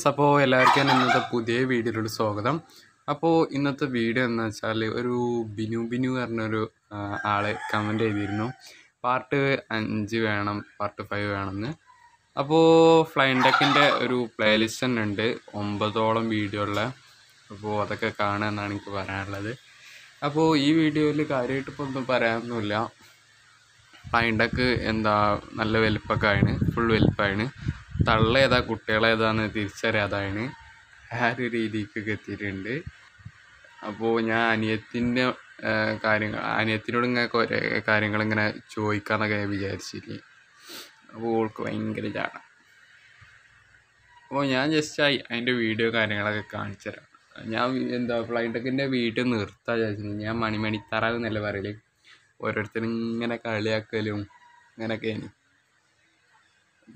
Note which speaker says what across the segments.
Speaker 1: Friends അപ്പോൾ എല്ലാവർക്കും ഇന്നത്തെ പുതിയ വീഡിയോയിലോട് സ്വാഗതം. അപ്പോൾ ഇന്നത്തെ വീഡിയോ എന്ന് വെച്ചാൽ ഒരു ബിനു ബിനു പറഞ്ഞൊരു ആളെ കമന്റ് ചെയ്തിരുന്നു പാർട്ട് അഞ്ച് വേണം പാർട്ട് ഫൈവ് വേണമെന്ന് അപ്പോൾ ഫ്ലൈൻ ഡെക്കിന്റെ ഒരു പ്ലേലിസ്റ്റ് തന്നെ ഉണ്ട്. ഒമ്പതോളം വീഡിയോ ഉള്ള. അപ്പോൾ അതൊക്കെ കാണുക എന്നാണ് എനിക്ക് പറയാനുള്ളത്. അപ്പോൾ ഈ വീഡിയോയിൽ കാര്യമായിട്ട് ഇപ്പോൾ ഒന്നും പറയാനൊന്നുമില്ല. ഫ്ലൈൻ ഡെക്ക് എന്താ നല്ല വലിപ്പമൊക്കെ ആയിന് ഫുൾ വലിപ്പമായിന് തള്ള ഏതാ കുട്ടികളേതാന്ന് തിരിച്ചറിയാതാണ് ആ ഒരു രീതിക്കൊക്കെ എത്തിയിട്ടുണ്ട്. അപ്പോൾ ഞാൻ അനിയത്തിന്റെ കാര്യങ്ങൾ അനിയത്തിനോട് ഇങ്ങനെ കുറേ കാര്യങ്ങൾ ഇങ്ങനെ ചോദിക്കാന്നൊക്കെ ഞാൻ വിചാരിച്ചിരിക്കും അപ്പോൾ ഓൾക്ക് ഭയങ്കര ചാട അപ്പോൾ ഞാൻ ജസ്റ്റ് ആയി അതിന്റെ വീഡിയോ കാര്യങ്ങളൊക്കെ കാണിച്ചു തരാം ഞാൻ എന്താ ഫ്ലൈറ്റൊക്കെ വീട്ടിൽ നിർത്താൻ വിചാരിച്ചു ഞാൻ മണിമണിത്തറ എന്നല്ലേ പറയൽ? ഓരോരുത്തരും ഇങ്ങനെ കളിയാക്കലും ഇങ്ങനെയൊക്കെയാണ്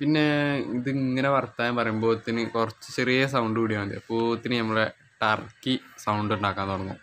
Speaker 1: പിന്നെ ഇത് ഇങ്ങനെ വർത്താനം ഇതിന് കുറച്ച് ചെറിയ സൗണ്ട് കൂടിയാൽ മതി. ഇതിന് നമ്മളെ ടർക്കി സൗണ്ട് ഉണ്ടാക്കാൻ തുടങ്ങും.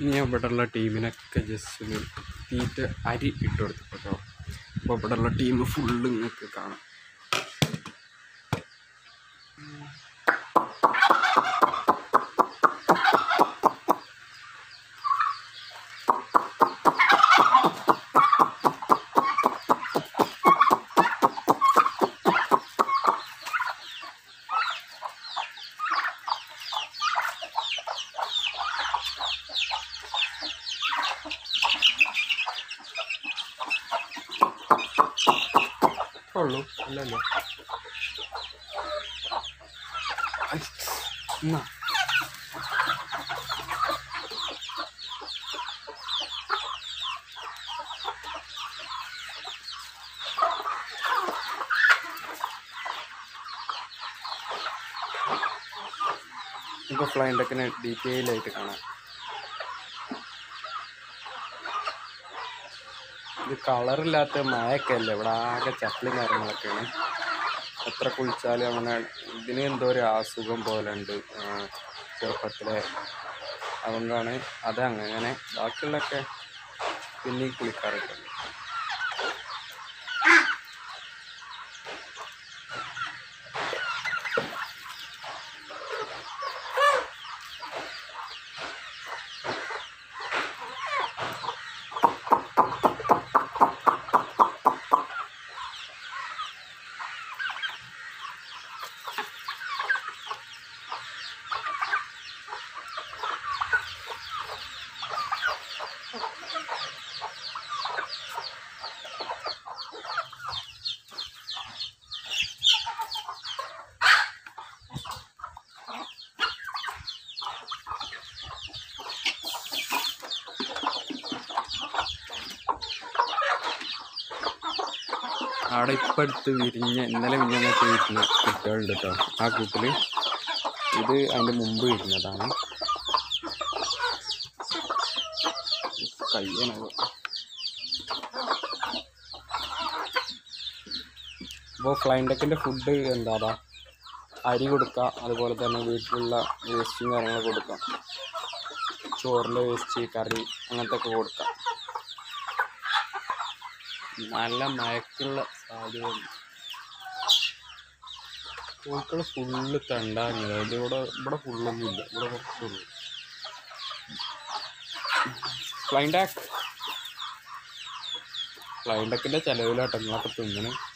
Speaker 1: ഇനി ഇവിടെയുള്ള ടീമിനൊക്കെ ജസ്റ്റ് തീറ്റ അരി ഇട്ട് കൊടുത്തു കേട്ടോ. അപ്പോൾ ഇവിടെയുള്ള ടീം ഫുള്ള് നിങ്ങൾക്ക് കാണാം. ഉള്ളൂ. അല്ലല്ലോ എന്നാ. ഡെക്കിനെ ഡീറ്റെയിൽ ആയിട്ട് കാണാം. ഇത് കളറില്ലാത്ത മഴയൊക്കെ അല്ലേ ഇവിടെ ആകെ ചപ്പലും കാര്യങ്ങളൊക്കെയാണ്. എത്ര കുളിച്ചാലും അങ്ങനെ ഇതിന് എന്തോ ഒരു അസുഖം പോലെ ഉണ്ട്. ചെറുപ്പത്തിലെ അതുകൊണ്ടാണ് അതങ്ങനെ. ബാക്കിയുള്ളൊക്കെ പിന്നെ കുളിക്കാറൊക്കെ. ഇപ്പം അടുത്ത് വിരിഞ്ഞ ഇന്നലെ മിഞ്ഞൊക്കെ വിരിഞ്ഞ കുട്ടികളുണ്ട് കേട്ടോ ആ കൂട്ടിൽ ഇത് അതിന്റെ മുമ്പ് വിരിഞ്ഞതാണ്. കയ്യനത് അപ്പോൾ ഫ്ലൈൻഡക്കിന്റെ ഫുഡ് എന്താ അരി കൊടുക്കുക അതുപോലെ തന്നെ വീട്ടിലുള്ള വേസ്റ്റും കാര്യങ്ങളൊക്കെ കൊടുക്കാം. ചോറിന്റെ വേസ്റ്റ് കറി അങ്ങനത്തെ ഒക്കെ കൊടുക്കാം. നല്ല മയക്കുള്ള സാധ്യതയുണ്ട് കോഴിക്കൾ ഫുള്ള് തണ്ടാഞ്ഞത്. ഇവിടെ ഇവിടെ ഫുള്ളൊന്നും ഇല്ല. ഇവിടെ കുറച്ചുള്ളൂ ഫ്ലൈൻ ഡാക്ക് ചിലവിലാട്ടങ്ങളൊക്കെ ഡാക്കിന്റെ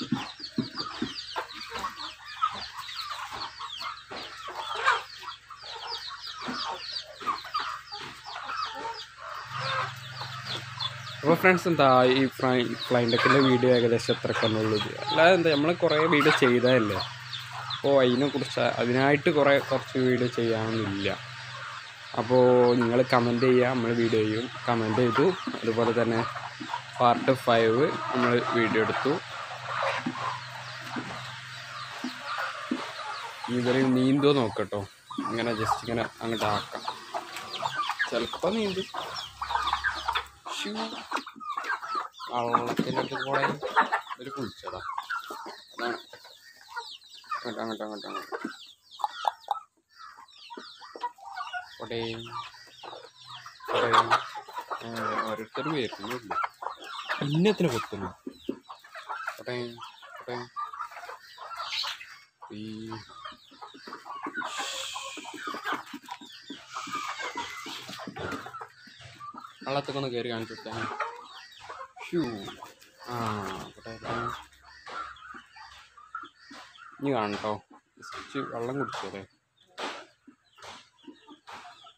Speaker 1: you അപ്പോൾ ഫ്രണ്ട്സ് എന്താ ഈ ഫ്ലൈ ഫ്ലൈൻ ഡെക്കിന്റെ വീഡിയോ ഏകദേശം എത്രക്കാന്നുള്ളൂ ഇത്. അല്ലാതെ എന്താ നമ്മൾ കുറേ വീഡിയോ ചെയ്തതല്ലേ? അപ്പോൾ അതിനെക്കുറിച്ച് അതിനായിട്ട് കുറേ കുറച്ച് വീഡിയോ ചെയ്യാനൊന്നുമില്ല. അപ്പോൾ നിങ്ങൾ കമന്റ് ചെയ്യുക നമ്മൾ വീഡിയോ ചെയ്യും. കമന്റ് ചെയ്തു. അതുപോലെ തന്നെ പാർട്ട് ഫൈവ് നമ്മൾ വീഡിയോ എടുത്തു. ഇവർ നീന്തോ നോക്കട്ടോ ഇങ്ങനെ ജസ്റ്റ് ഇങ്ങനെ അങ്ങോട്ട് ആക്കാം. ചിലപ്പോൾ നീന്തും. ഷൂ. വള്ളത്തിന്റെ അടുത്ത് പോയ. ഒരു കുളിച്ചടാ അതാണ് അങ്ങോട്ട് അങ്ങോട്ട് അങ്ങോട്ട്. അങ്ങോട്ട് കൊടേ കൊടേ ഓരോരുത്തർ വരുന്നില്ല ഇന്നത്തിന് കൊത്തുന്നു. കൊടേ കൊടേ ഈ വള്ളത്തൊക്കെ ഒന്ന് കയറി കാണിച്ചു കൊടുത്താൽ ഷൂ ആ ഇനി കാണട്ടോ ജസ്റ്റ് വെള്ളം കുടിച്ചോടെ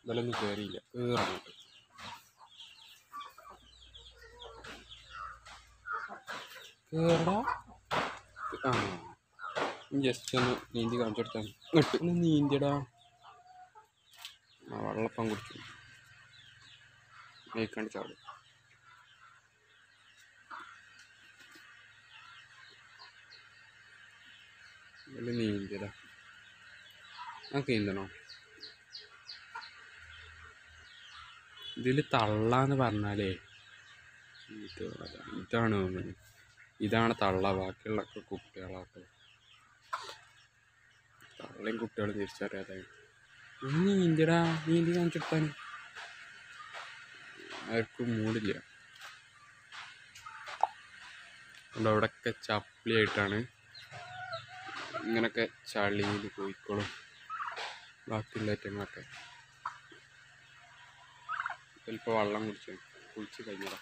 Speaker 1: ഇതിലൊന്നും കയറിയില്ല കയറങ്ങോട്ട് കേറടാ. ആ. ജസ്റ്റ് ഒന്ന് നീന്തി കാണിച്ചു കൊടുത്താൽ നീന്തിയടാ. ആ വെള്ളപ്പം കുടിച്ചു. മേക്കാണ്ട് ചാടും. ഇതിൽ നീന്തിയതാ നമുക്ക് നീന്തണോ? ഇതിൽ തള്ളാന്ന് പറഞ്ഞാലേ ഇതാണ് ഇതാണ് തള്ള. ബാക്കിയുള്ളൊക്കെ കുട്ടികളാട്ടോ തള്ളയും കുട്ടികളും തിരിച്ചറിയാതെ. ഒന്ന് നീന്തിയടാ. നീന്തി കാണിച്ചെടുത്താൻ ആർക്കും മൂടില്ല. അതുകൊണ്ട് അവിടെയൊക്കെ ചപ്പിളിയായിട്ടാണ് ഇങ്ങനൊക്കെ ചളിയിൽ പോയിക്കോളും. ബാക്കിയുള്ള ഐറ്റങ്ങളൊക്കെ. ചിലപ്പോൾ വെള്ളം കുടിച്ചു കുളിച്ച് കഴിഞ്ഞതാ.